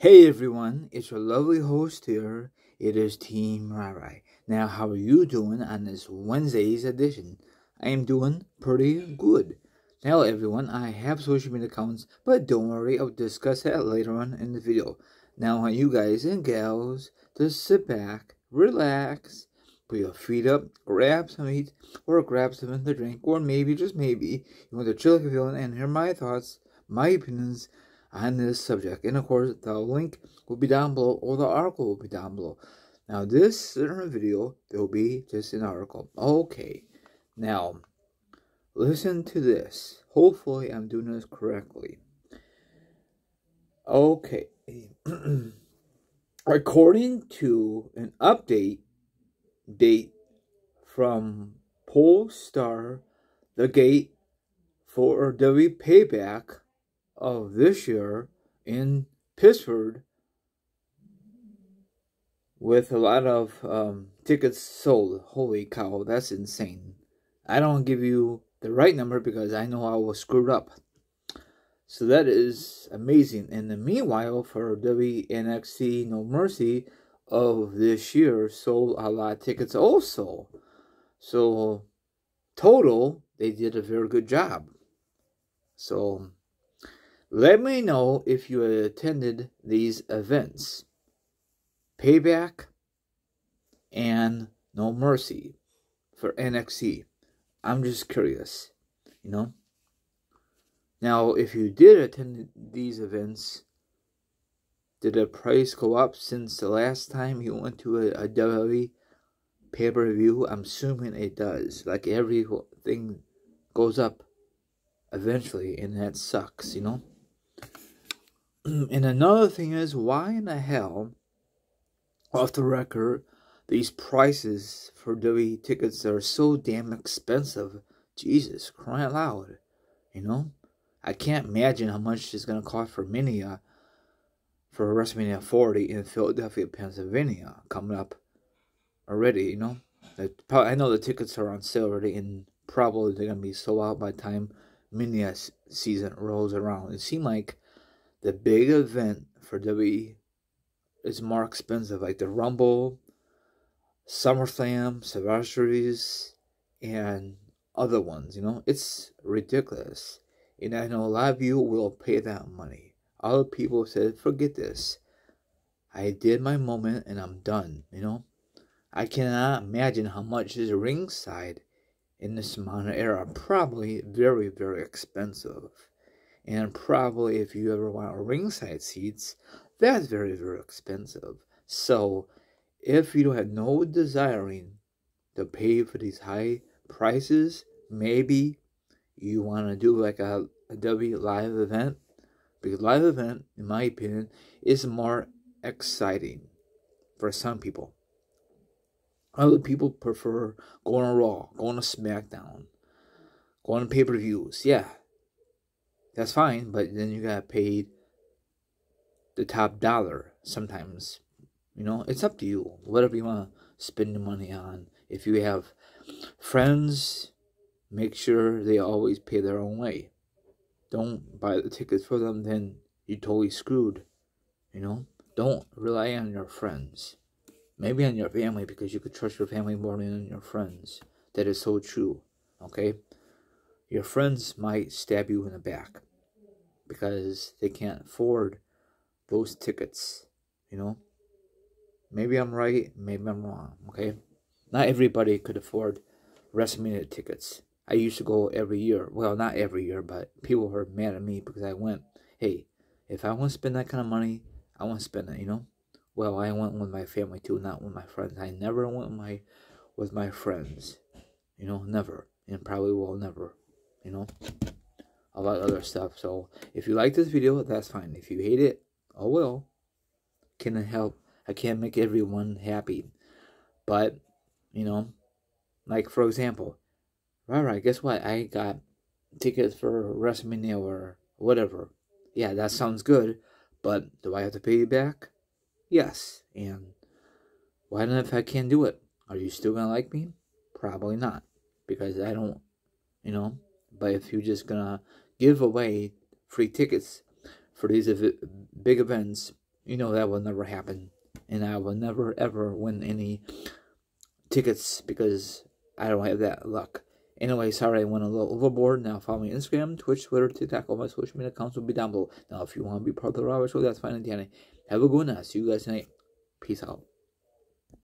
Hey everyone, it's your lovely host here. It is Team Rai. Now, how are you doing on this Wednesday's edition? I am doing pretty good. Now, everyone, I have social media accounts, but don't worry, I'll discuss that later on in the video. Now, I want you guys and gals to sit back, relax, put your feet up, grab some eat, or grab something to drink, or maybe, just maybe, you want to chill a villain and hear my thoughts, my opinions, on this subject. And of course, the link will be down below or the article will be down below. Now, this certain video, there will be just an article. Okay. Now, listen to this. Hopefully, I'm doing this correctly. Okay. According to an update date from Pollstar, the gate for W payback of this year in Pittsburgh with a lot of um, tickets sold. Holy cow, that's insane. I don't give you the right number because I know I was screwed up. So that is amazing. And then meanwhile, for WNXT No Mercy of this year, sold a lot of tickets also. So total, they did a very good job. So let me know if you attended these events. Payback and No Mercy for NXT. I'm just curious, you know. Now, if you did attend these events, did the price go up since the last time you went to a, a WWE pay per view? I'm assuming it does. Like everything goes up eventually, and that sucks, you know. Mm, and another thing is, why in the hell, off the record, these prices for W tickets are so damn expensive? Jesus, crying loud, you know? I can't imagine how much it's going to cost for Mania uh, for WrestleMania 40 in Philadelphia, Pennsylvania, coming up already, you know? I know the tickets are on sale already, and probably they're going to be sold out by the time Mania season rolls around. It seemed like the big event for WWE is more expensive, like the Rumble, SummerSlam, Survivor Series, and other ones. You know, it's ridiculous, and I know a lot of you will pay that money. Other people said, "Forget this. I did my moment, and I'm done." You know, I cannot imagine how much is ringside in this modern era. Probably very, very expensive. And probably if you ever want ringside seats, that's very, very expensive. So if you don't have no desiring to pay for these high prices, maybe you want to do like a a, a W live event. Because live event, in my opinion, is more exciting for some people. Other people prefer going to Raw, going to SmackDown, going to pay per views. Yeah, that's fine, but then you got paid the top dollar sometimes. You know, it's up to you. Whatever you want to spend the money on. If you have friends, make sure they always pay their own way. Don't buy the tickets for them, then you're totally screwed. You know? Don't rely on your friends. Maybe on your family because you could trust your family more than your friends. That is so true. Okay? Your friends might stab you in the back because they can't afford those tickets, you know? Maybe I'm right, maybe I'm wrong, okay? Not everybody could afford WrestleMania tickets. I used to go every year. Well, not every year, but people were mad at me because I went. Hey, if I want to spend that kind of money, I want to spend it, you know? Well, I went with my family too, not with my friends. I never went with my with my friends. You know, never. And probably will never you know, a lot of other stuff. So if you like this video, that's fine. If you hate it, oh well. Can I help? I can't make everyone happy. But, you know, like for example, right, right, guess what? I got tickets for WrestleMania or whatever. Yeah, that sounds good. But do I have to pay you back? Yes. And why not if I can't do it? Are you still gonna like me? Probably not. Because I don't, you know, but if you're just gonna give away free tickets for these big events, you know that will never happen. And I will never ever win any tickets because I don't have that luck. Anyway, sorry I went a little overboard. Now follow me on Instagram, Twitch, Twitter, TikTok. All my social media accounts will be down below. Now if you want to be part of the Robert Show, that's fine and. Have a good night. See you guys tonight. Peace out.